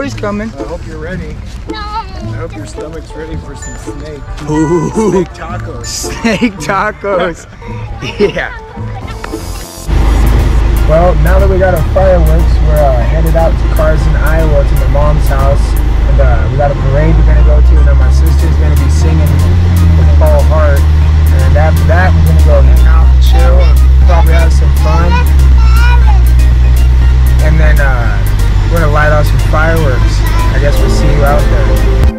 Joey's coming. I hope you're ready. No. I hope your stomach's ready for some snake. Ooh, Snake tacos. snake tacos. yeah. Well, now that we got our fireworks, we're uh, headed out to Carson, Iowa to my mom's house. And uh, we got a parade we're gonna go to, and then my sister's gonna be singing with Paul Hart. And after that, we're gonna go hang out and chill and probably have some fun. And then uh, we're gonna light off some fireworks. I guess we'll see you out there.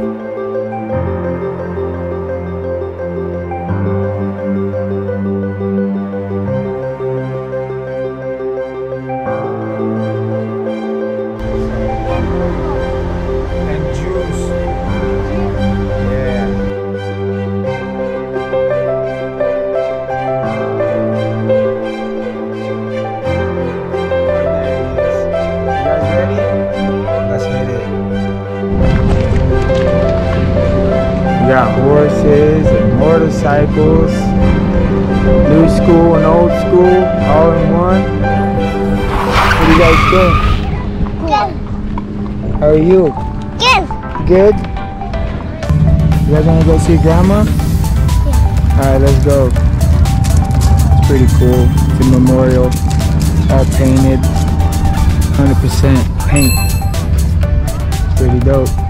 Horses and motorcycles, new school and old school, all in one. What do you guys think? How are you? Good? Good? You guys wanna go see grandma? Yeah. Alright, let's go. It's pretty cool. It's a memorial, all painted, 100% paint. Pretty dope.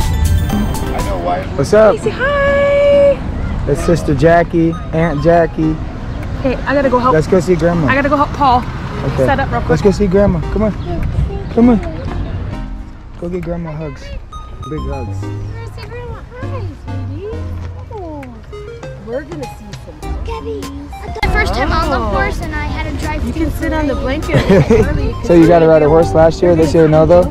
I know why. What's up? Say hi. That's Sister Jackie, Aunt Jackie. Okay, I gotta go help. Let's go see grandma. I gotta go help Paul. Okay. set up real quick. Let's go see grandma. Come on. Come on. Go get grandma hugs. Big hugs. Grandma. Hi, sweetie. Oh. We're gonna see some. The first time on the oh. horse and I had to drive You can sit on the blanket. so you got to ride a horse last year? This year no though?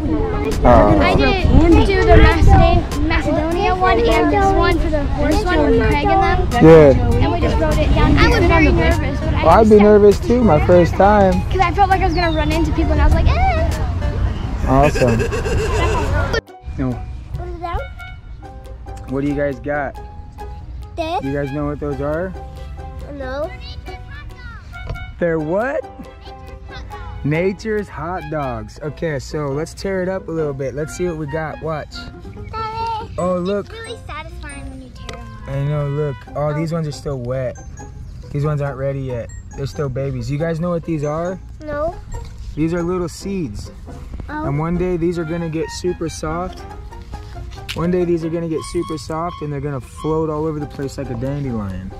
I Oh. didn't do the Macedon- Macedonia one and this one for the horse one with Craig and them. Yeah. And we just rode it down. I was very nervous, but I Well, I'd be nervous too, my first time. Because I felt like I was going to run into people and I was like, eh. Awesome. No. What is that? What do you guys got? This? You guys know what those are? No. They're what? Nature's hot dogs. Okay, so let's tear it up a little bit. Let's see what we got. Watch. Oh, look. really satisfying when you tear them off. I know, look. Oh, oh, these ones are still wet. These ones aren't ready yet. They're still babies. You guys know what these are? No. These are little seeds. Oh. And one day these are gonna get super soft. One day these are gonna get super soft and they're gonna float all over the place like a dandelion.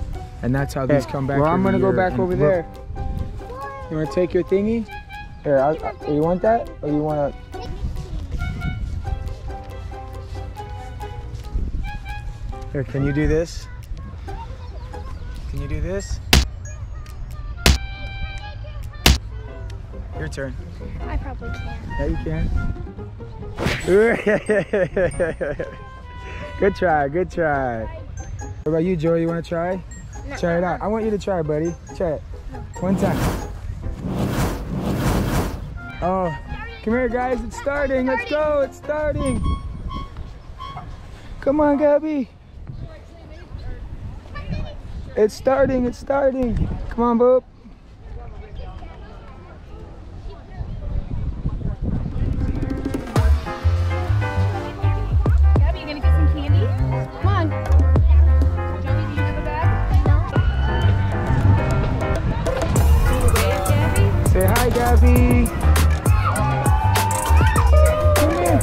And that's how these come back. Well, I'm gonna go back over look, there. You wanna take your thingy? Here, I, I, you want that? Or you wanna? Here, can you do this? Can you do this? Your turn. I probably can't. Yeah, you can. good try, good try. What about you, Joey? You want to try? Try it out. I want you to try, buddy. Try it. One time. Oh, come here, guys. It's starting. Let's go. It's starting. Come on, Gabby. It's starting. It's starting. Come on, Boop. Gabby, you gonna get some candy? Come on. Joey, do you have a bag? Gabby? Say hi, Gabby. Come here.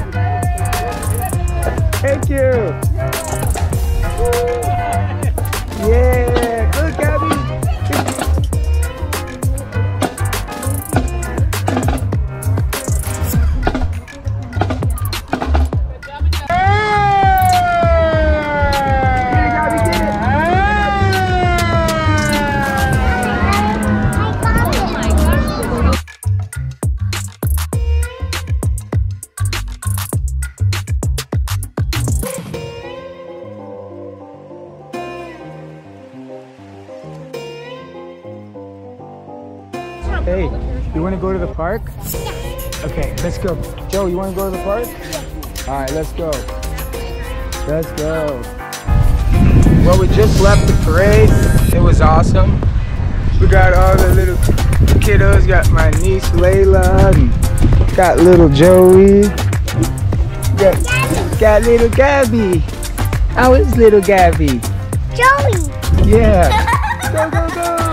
Thank you. You want to go to the park? Okay, let's go. Joe, you want to go to the park? All right, let's go. Let's go. Well, we just left the parade. It was awesome. We got all the little kiddos. Got my niece Layla and got little Joey. Got, Gabby. got little Gabby. How is little Gabby? Joey. Yeah. Go, go, go.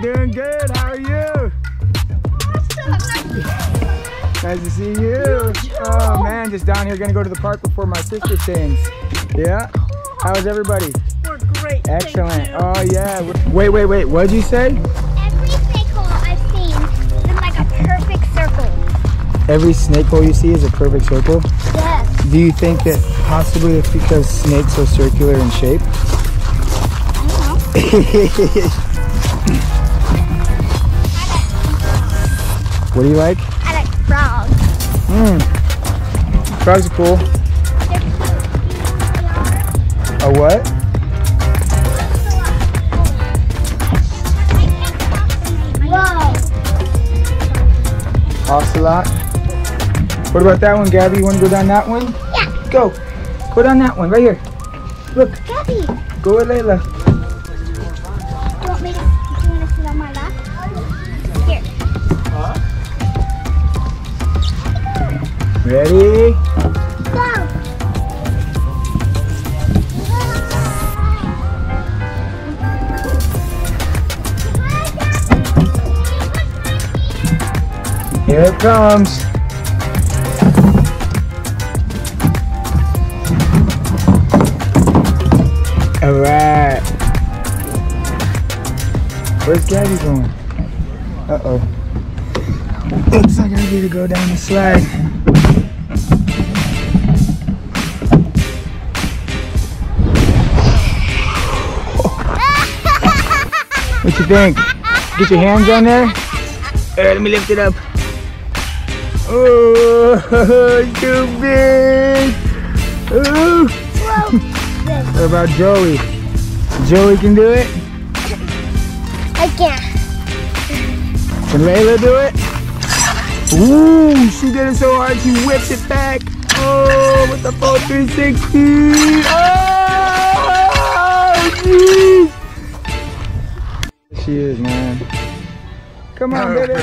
I'm doing good. How are you? Nice to see you. Oh man, just down here gonna go to the park before my sister sings. Yeah. How's everybody? We're great. Excellent. Oh yeah. Wait, wait, wait. What'd you say? Every snake hole I've seen is in like a perfect circle. Every snake hole you see is a perfect circle. Yes. Do you think that possibly it's because snakes are circular in shape? what do you like? I like frogs. Mmm. Frogs are cool. A what? Whoa. Ocelot. What about that one, Gabby? You want to go down that one? Yeah. Go. Go down that one, right here. Look. Gabby, Go with Layla. Ready? Go. Here it comes. All right. Where's Gabby going? Uh-oh. Looks like I need to go down the slide. What you think? Get your hands on there. Here, let me lift it up. Oh, too big. Oh. What about Joey? Joey can do it. I can't. Can Layla do it? Ooh, she did it so hard she whipped it back. Oh, with the full 360. Oh, jeez. She is, man. Come on, baby.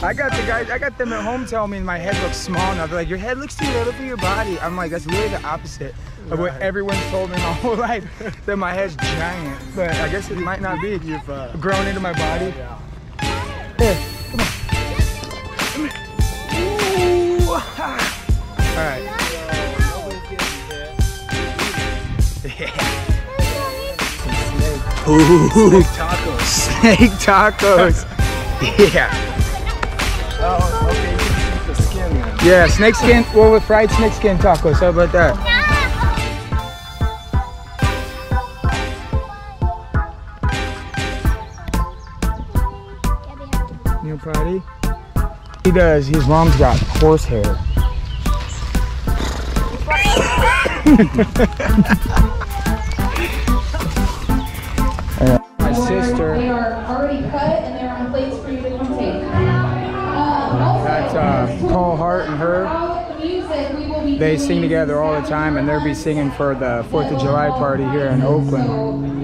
I got the guys, I got them at home telling me my head looks small now. They're like, your head looks too little for your body. I'm like, that's literally the opposite of what everyone's told me my whole life. that my head's giant. But I guess it might not be. You've uh, Grown into my body. yeah. Here, come on. Come here. Ooh. All right. Ooh, Snake tacos. yeah. Oh, okay. You can eat the skin then. Yeah, snake skin. Well, with fried snake skin tacos. How about that? New party. He does. His mom's got horse hair. They sing together all the time, and they'll be singing for the Fourth of July party here in Oakland.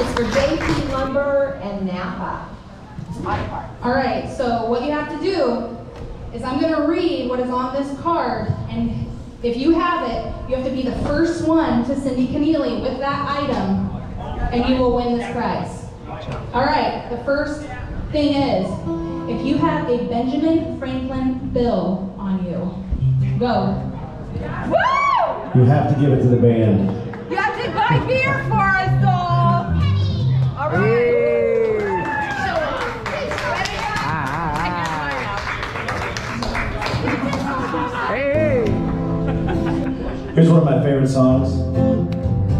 Is for JP Lumber and Napa. All right, so what you have to do is I'm gonna read what is on this card, and if you have it, you have to be the first one to Cindy Keneally with that item, and you will win this prize. All right, the first thing is, if you have a Benjamin Franklin bill on you, go. Woo! You have to give it to the band. You have to buy beer for favorite songs,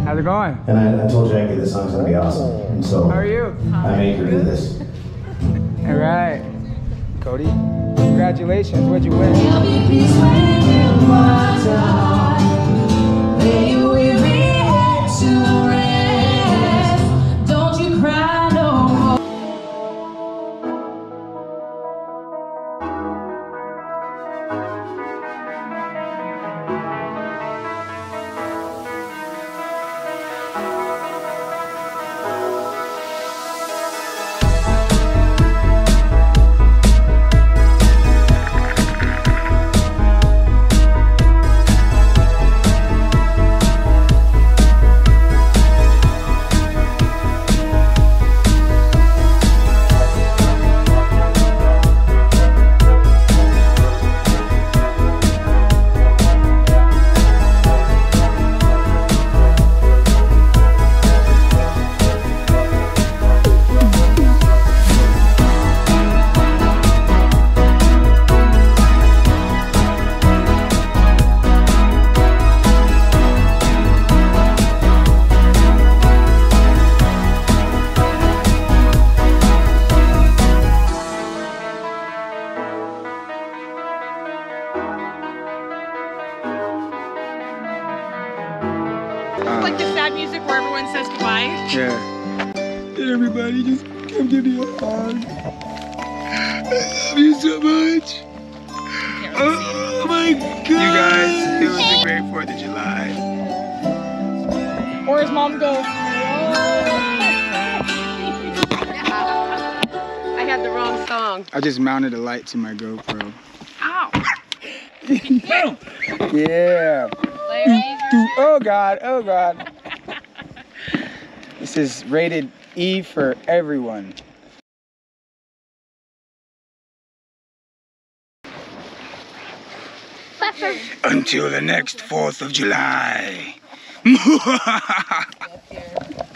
How's it going? and I, I told Jackie this song's gonna be awesome, and so How are you? I made her do this. All right. Cody, congratulations. What'd you win? Like the sad music where everyone says goodbye. Yeah. Everybody just come give me a hug. I love you so much. Oh my god. You guys, it was a great 4th of July. Or his mom goes, I had the wrong song. I just mounted a light to my GoPro. Ow. Yeah. Oh god, oh god. This is rated E for everyone. Until the next 4th of July.